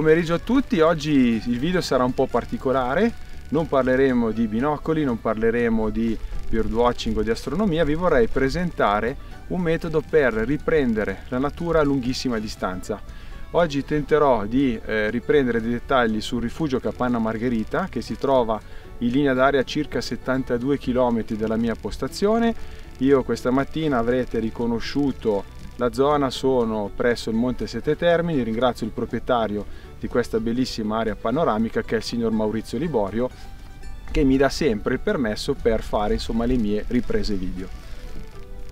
Pomeriggio a tutti, oggi il video sarà un po' particolare, non parleremo di binocoli, non parleremo di birdwatching o di astronomia, vi vorrei presentare un metodo per riprendere la natura a lunghissima distanza. Oggi tenterò di eh, riprendere dei dettagli sul rifugio Capanna Margherita che si trova in linea d'aria a circa 72 km dalla mia postazione. Io questa mattina avrete riconosciuto la zona sono presso il Monte Sette Termini, ringrazio il proprietario di questa bellissima area panoramica che è il signor Maurizio Liborio che mi dà sempre il permesso per fare insomma le mie riprese video.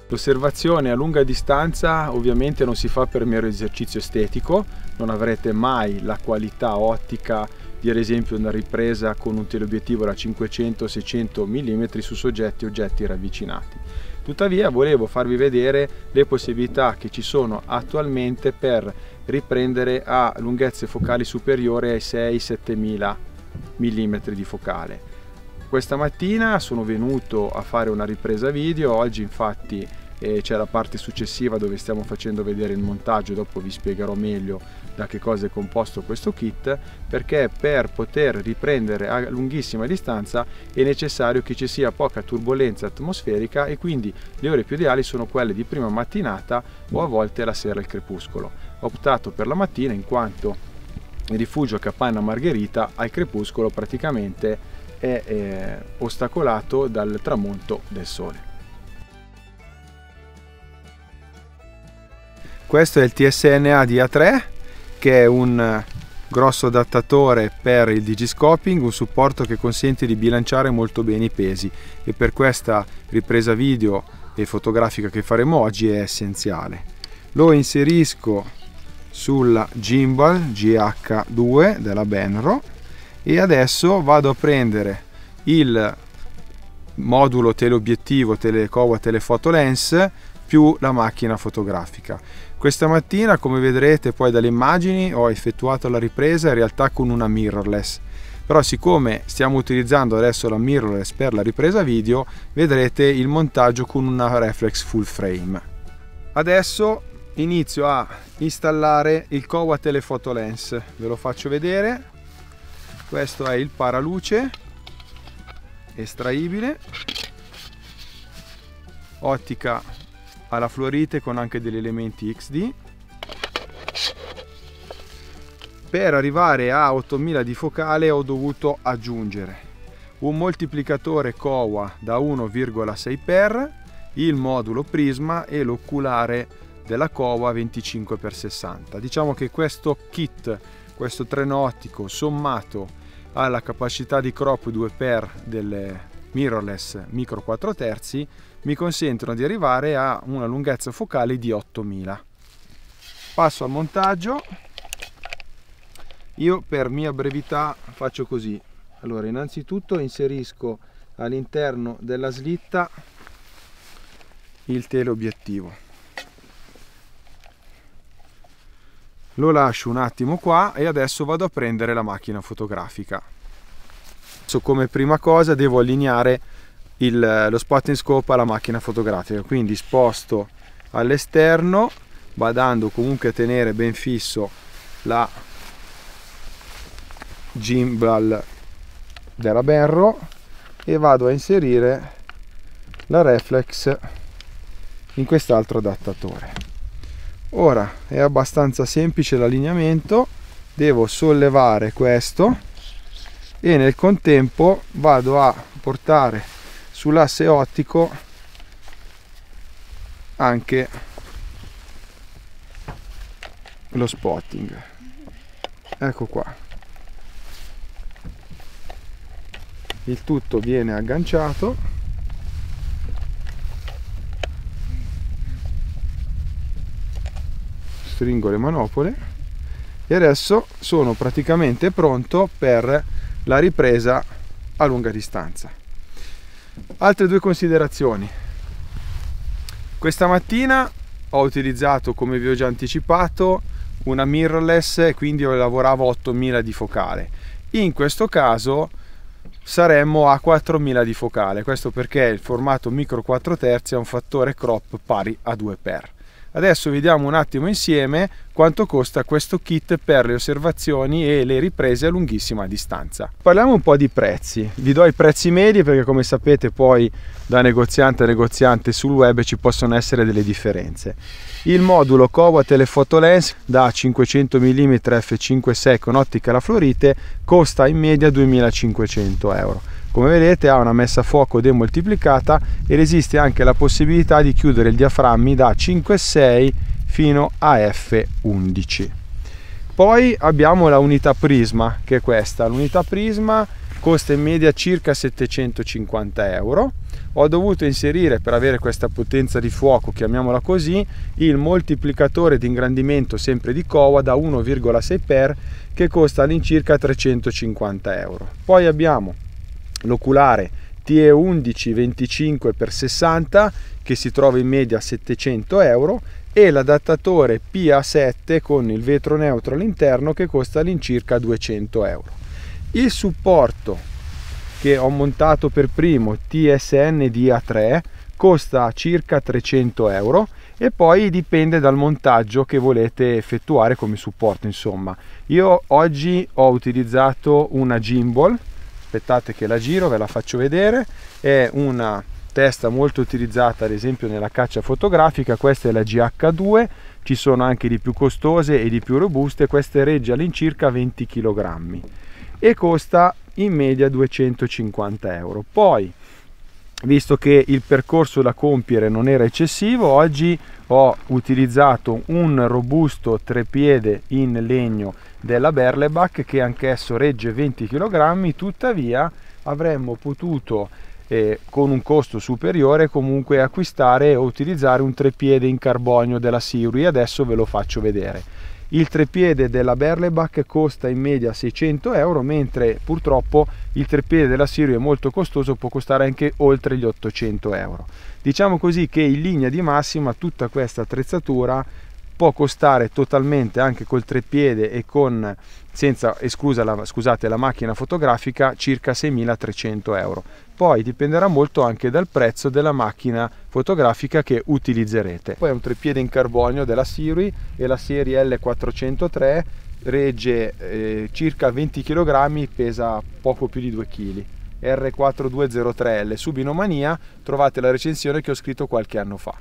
L'osservazione a lunga distanza ovviamente non si fa per mero esercizio estetico, non avrete mai la qualità ottica di ad esempio una ripresa con un teleobiettivo da 500-600 mm su soggetti e oggetti ravvicinati. Tuttavia volevo farvi vedere le possibilità che ci sono attualmente per riprendere a lunghezze focali superiori ai 6-7 mila mm di focale. Questa mattina sono venuto a fare una ripresa video, oggi infatti e c'è la parte successiva dove stiamo facendo vedere il montaggio dopo vi spiegherò meglio da che cosa è composto questo kit perché per poter riprendere a lunghissima distanza è necessario che ci sia poca turbolenza atmosferica e quindi le ore più ideali sono quelle di prima mattinata o a volte la sera al crepuscolo. Ho optato per la mattina in quanto il rifugio Capanna Margherita al crepuscolo praticamente è eh, ostacolato dal tramonto del sole Questo è il TSNA di A3 che è un grosso adattatore per il digiscoping, un supporto che consente di bilanciare molto bene i pesi e per questa ripresa video e fotografica che faremo oggi è essenziale. Lo inserisco sulla gimbal GH2 della Benro e adesso vado a prendere il modulo teleobiettivo Telecowa Telefoto Lens più la macchina fotografica. Questa mattina, come vedrete poi dalle immagini, ho effettuato la ripresa in realtà con una mirrorless. Però siccome stiamo utilizzando adesso la mirrorless per la ripresa video, vedrete il montaggio con una reflex full frame. Adesso inizio a installare il Kowa Telephoto Lens. Ve lo faccio vedere. Questo è il paraluce estraibile. Ottica alla fluorite con anche degli elementi XD per arrivare a 8000 di focale ho dovuto aggiungere un moltiplicatore Kowa da 1,6 per il modulo prisma e l'oculare della Kowa 25x60 diciamo che questo kit questo treno ottico sommato alla capacità di crop 2x delle mirrorless micro 4 terzi mi consentono di arrivare a una lunghezza focale di 8000 passo al montaggio. Io per mia brevità faccio così. Allora innanzitutto inserisco all'interno della slitta il teleobiettivo. Lo lascio un attimo qua e adesso vado a prendere la macchina fotografica come prima cosa devo allineare il, lo spot and scope alla macchina fotografica. Quindi sposto all'esterno badando comunque a tenere ben fisso la gimbal della Benro e vado a inserire la reflex in quest'altro adattatore. Ora è abbastanza semplice l'allineamento. Devo sollevare questo e nel contempo vado a portare sull'asse ottico anche lo spotting. Ecco qua. Il tutto viene agganciato. Stringo le manopole. E adesso sono praticamente pronto per la ripresa a lunga distanza Altre due considerazioni. Questa mattina ho utilizzato, come vi ho già anticipato, una mirrorless e quindi lavoravo 8000 di focale. In questo caso saremmo a 4000 di focale, questo perché il formato micro 4 terzi ha un fattore crop pari a 2 per. Adesso vediamo un attimo insieme quanto costa questo kit per le osservazioni e le riprese a lunghissima distanza. Parliamo un po' di prezzi, vi do i prezzi medi perché come sapete poi da negoziante a negoziante sul web ci possono essere delle differenze. Il modulo Cova Telefoto Lens da 500 mm f5.6 con ottica alla fluorite costa in media 2500 euro come vedete ha una messa a fuoco demoltiplicata ed esiste anche la possibilità di chiudere il diaframmi da 5,6 fino a F11. Poi abbiamo la unità prisma che è questa. L'unità prisma costa in media circa 750 euro. Ho dovuto inserire per avere questa potenza di fuoco, chiamiamola così, il moltiplicatore di ingrandimento sempre di Kowa da 1,6 per che costa all'incirca 350 euro. Poi abbiamo l'oculare TE11 25x60 che si trova in media a 700 euro e l'adattatore PA7 con il vetro neutro all'interno che costa all'incirca 200 euro. Il supporto che ho montato per primo TSN DA3 costa circa 300 euro e poi dipende dal montaggio che volete effettuare come supporto insomma io oggi ho utilizzato una gimbal aspettate che la giro ve la faccio vedere. È una testa molto utilizzata ad esempio nella caccia fotografica. Questa è la GH2 ci sono anche di più costose e di più robuste. Queste regge all'incirca 20 kg e costa in media 250 euro. Poi visto che il percorso da compiere non era eccessivo oggi ho utilizzato un robusto trepiede in legno della Berlebach che anch'esso regge 20 kg tuttavia avremmo potuto eh, con un costo superiore comunque acquistare o utilizzare un trepiede in carbonio della Siri adesso ve lo faccio vedere. Il trepiede della Berlebach costa in media 600 euro mentre purtroppo il trepiede della Sirio è molto costoso può costare anche oltre gli 800 euro. Diciamo così che in linea di massima tutta questa attrezzatura può costare totalmente anche col treppiede e con senza esclusa la, scusate, la macchina fotografica circa 6.300 euro. Poi dipenderà molto anche dal prezzo della macchina fotografica che utilizzerete. Poi è un treppiede in carbonio della Siri e la serie L403 regge eh, circa 20 kg pesa poco più di 2 kg R4203L su Binomania trovate la recensione che ho scritto qualche anno fa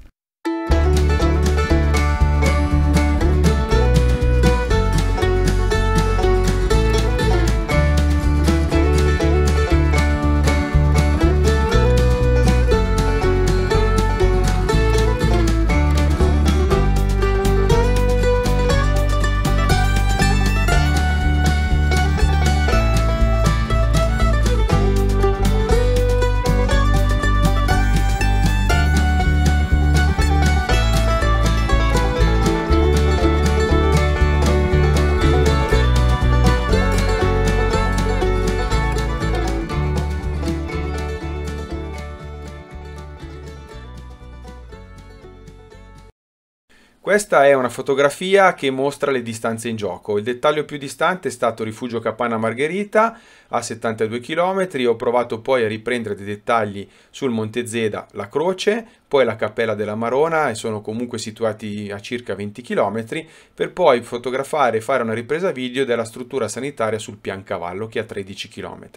Questa è una fotografia che mostra le distanze in gioco. Il dettaglio più distante è stato Rifugio Capanna Margherita a 72 km. Ho provato poi a riprendere dei dettagli sul Monte Zeda, la Croce, poi la Cappella della Marona e sono comunque situati a circa 20 km per poi fotografare e fare una ripresa video della struttura sanitaria sul Piancavallo che è a 13 km.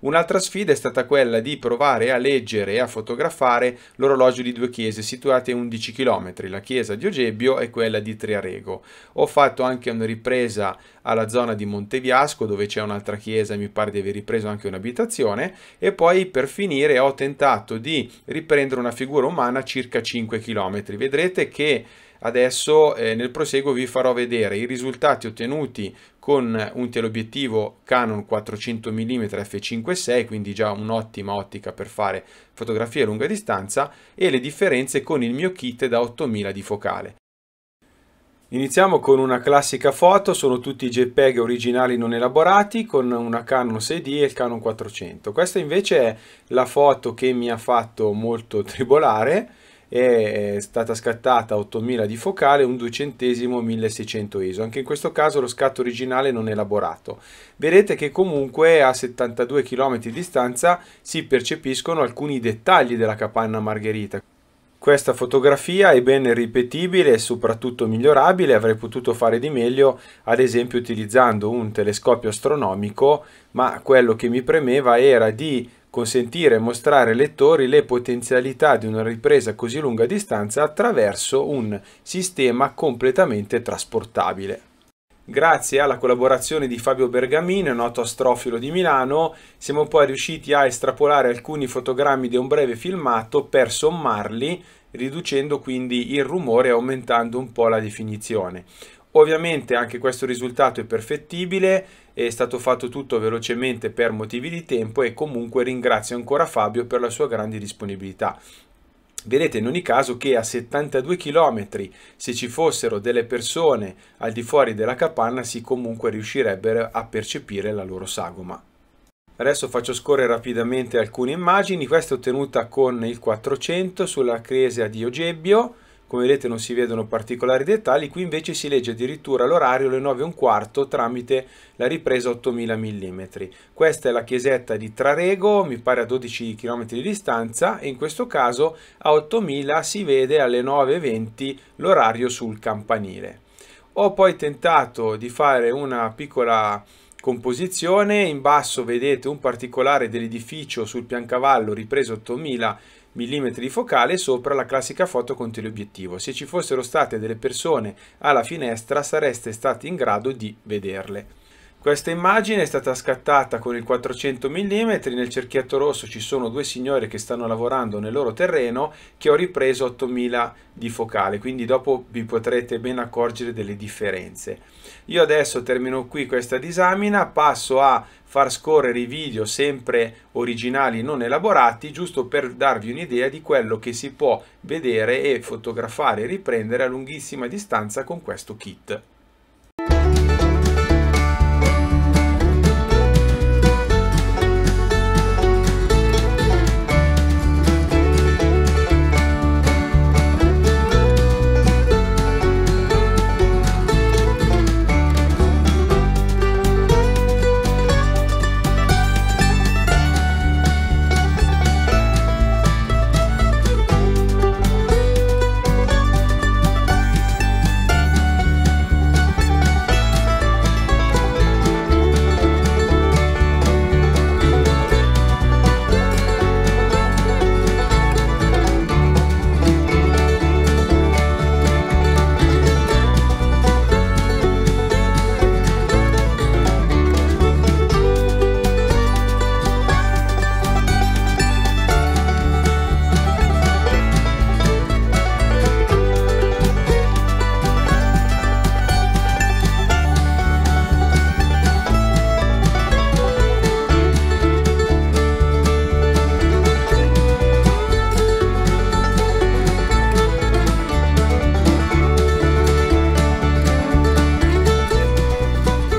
Un'altra sfida è stata quella di provare a leggere e a fotografare l'orologio di due chiese situate a 11 km, la chiesa di Ogebbio e quella di Triarego. Ho fatto anche una ripresa alla zona di Monteviasco dove c'è un'altra chiesa, mi pare di aver ripreso anche un'abitazione e poi per finire ho tentato di riprendere una figura umana circa 5 km. Vedrete che adesso eh, nel proseguo vi farò vedere i risultati ottenuti con un teleobiettivo Canon 400 mm f5.6 quindi già un'ottima ottica per fare fotografie a lunga distanza e le differenze con il mio kit da 8000 di focale Iniziamo con una classica foto, sono tutti JPEG originali non elaborati con una Canon 6D e il Canon 400. Questa invece è la foto che mi ha fatto molto tribolare, è stata scattata a 8000 di focale, un duecentesimo 1600 ISO. Anche in questo caso lo scatto originale non elaborato. Vedete che comunque a 72 km di distanza si percepiscono alcuni dettagli della capanna margherita Questa fotografia è ben ripetibile e soprattutto migliorabile, avrei potuto fare di meglio ad esempio utilizzando un telescopio astronomico, ma quello che mi premeva era di consentire e mostrare ai lettori le potenzialità di una ripresa così lunga distanza attraverso un sistema completamente trasportabile. Grazie alla collaborazione di Fabio Bergamino, noto astrofilo di Milano, siamo poi riusciti a estrapolare alcuni fotogrammi di un breve filmato per sommarli, riducendo quindi il rumore e aumentando un po' la definizione. Ovviamente anche questo risultato è perfettibile, è stato fatto tutto velocemente per motivi di tempo e comunque ringrazio ancora Fabio per la sua grande disponibilità. Vedete in ogni caso che a 72 km se ci fossero delle persone al di fuori della capanna si comunque riuscirebbero a percepire la loro sagoma. Adesso faccio scorrere rapidamente alcune immagini, questa è ottenuta con il 400 sulla Cresia di Ogebbio, come vedete non si vedono particolari dettagli, qui invece si legge addirittura l'orario alle 9.15 tramite la ripresa 8000 mm. Questa è la chiesetta di Trarego, mi pare a 12 km di distanza e in questo caso a 8000 si vede alle 9.20 l'orario sul campanile. Ho poi tentato di fare una piccola composizione, in basso vedete un particolare dell'edificio sul piancavallo ripreso 8000 mm di focale sopra la classica foto con teleobiettivo. Se ci fossero state delle persone alla finestra sareste stati in grado di vederle. Questa immagine è stata scattata con il 400 mm, nel cerchietto rosso ci sono due signore che stanno lavorando nel loro terreno che ho ripreso 8000 di focale, quindi dopo vi potrete ben accorgere delle differenze. Io adesso termino qui questa disamina, passo a far scorrere i video sempre originali non elaborati, giusto per darvi un'idea di quello che si può vedere e fotografare e riprendere a lunghissima distanza con questo kit.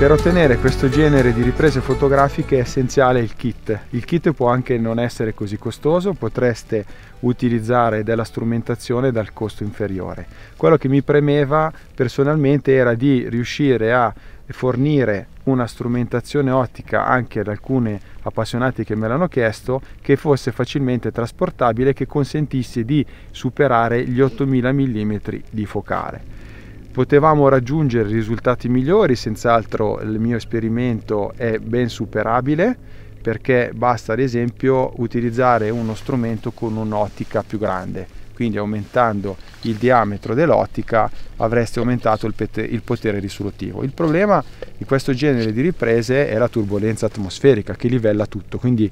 Per ottenere questo genere di riprese fotografiche è essenziale il kit. Il kit può anche non essere così costoso, potreste utilizzare della strumentazione dal costo inferiore. Quello che mi premeva personalmente era di riuscire a fornire una strumentazione ottica anche ad alcuni appassionati che me l'hanno chiesto che fosse facilmente trasportabile e che consentisse di superare gli 8000 mm di focale potevamo raggiungere risultati migliori, senz'altro il mio esperimento è ben superabile perché basta ad esempio utilizzare uno strumento con un'ottica più grande, quindi aumentando il diametro dell'ottica avreste aumentato il, il potere risolutivo. Il problema di questo genere di riprese è la turbolenza atmosferica che livella tutto, quindi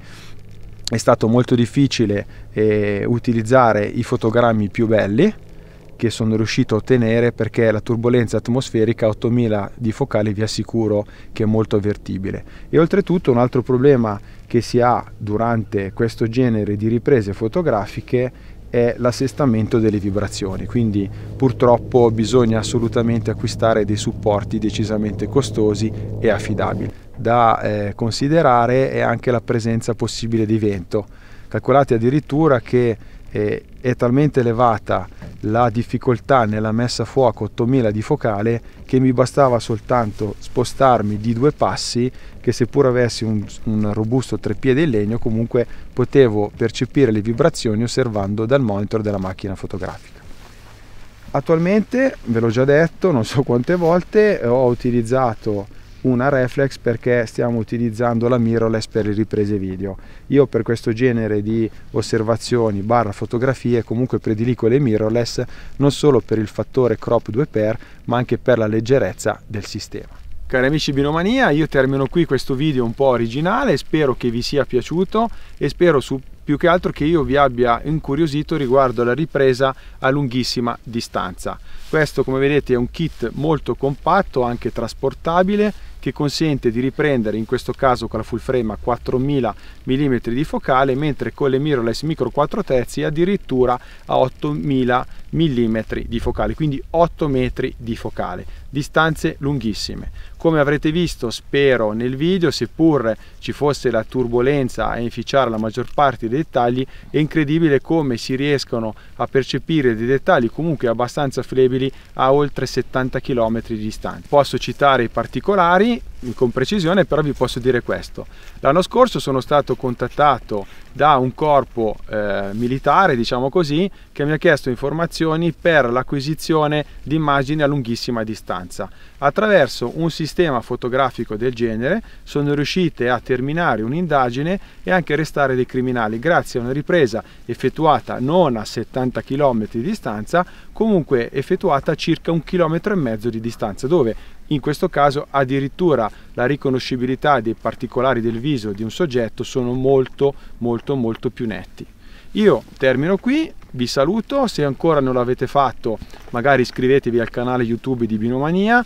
è stato molto difficile eh, utilizzare i fotogrammi più belli che sono riuscito a ottenere perché la turbolenza atmosferica a 8000 di focale vi assicuro che è molto avvertibile. E oltretutto un altro problema che si ha durante questo genere di riprese fotografiche è l'assestamento delle vibrazioni. Quindi purtroppo bisogna assolutamente acquistare dei supporti decisamente costosi e affidabili. Da eh, considerare è anche la presenza possibile di vento. Calcolate addirittura che eh, è talmente elevata la difficoltà nella messa a fuoco 8000 di focale che mi bastava soltanto spostarmi di due passi che seppur avessi un, un robusto treppiede in legno comunque potevo percepire le vibrazioni osservando dal monitor della macchina fotografica. Attualmente, ve l'ho già detto non so quante volte, ho utilizzato una reflex perché stiamo utilizzando la mirrorless per le riprese video. Io per questo genere di osservazioni barra fotografie comunque prediligo le mirrorless non solo per il fattore crop 2x ma anche per la leggerezza del sistema. Cari amici Binomania, io termino qui questo video un po' originale, spero che vi sia piaciuto e spero su più che altro che io vi abbia incuriosito riguardo alla ripresa a lunghissima distanza. Questo come vedete è un kit molto compatto, anche trasportabile, che consente di riprendere in questo caso con la full frame a 4000 mm di focale mentre con le mirrorless micro 4 terzi addirittura a 8000 mm di focale quindi 8 metri di focale distanze lunghissime come avrete visto spero nel video seppur ci fosse la turbolenza a inficiare la maggior parte dettagli è incredibile come si riescono a percepire dei dettagli comunque abbastanza flebili a oltre 70 km di distanza. Posso citare i particolari con precisione, però vi posso dire questo. L'anno scorso sono stato contattato da un corpo eh, militare, diciamo così, che mi ha chiesto informazioni per l'acquisizione di immagini a lunghissima distanza. Attraverso un sistema fotografico del genere sono riuscite a terminare un'indagine e anche arrestare dei criminali grazie a una ripresa effettuata non a 70 km di distanza, comunque effettuata a circa un chilometro e mezzo di distanza, dove in questo caso addirittura la riconoscibilità dei particolari del viso di un soggetto sono molto molto molto più netti. Io termino qui, vi saluto, se ancora non l'avete fatto magari iscrivetevi al canale YouTube di Binomania,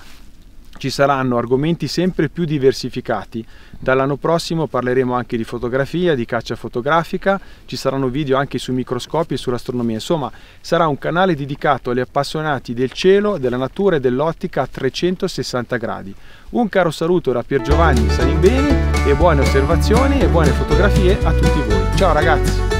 ci saranno argomenti sempre più diversificati. Dall'anno prossimo parleremo anche di fotografia, di caccia fotografica, ci saranno video anche sui microscopi e sull'astronomia. Insomma, sarà un canale dedicato agli appassionati del cielo, della natura e dell'ottica a 360 gradi. Un caro saluto da Pier Giovanni Sanimbeni e buone osservazioni e buone fotografie a tutti voi. Ciao ragazzi!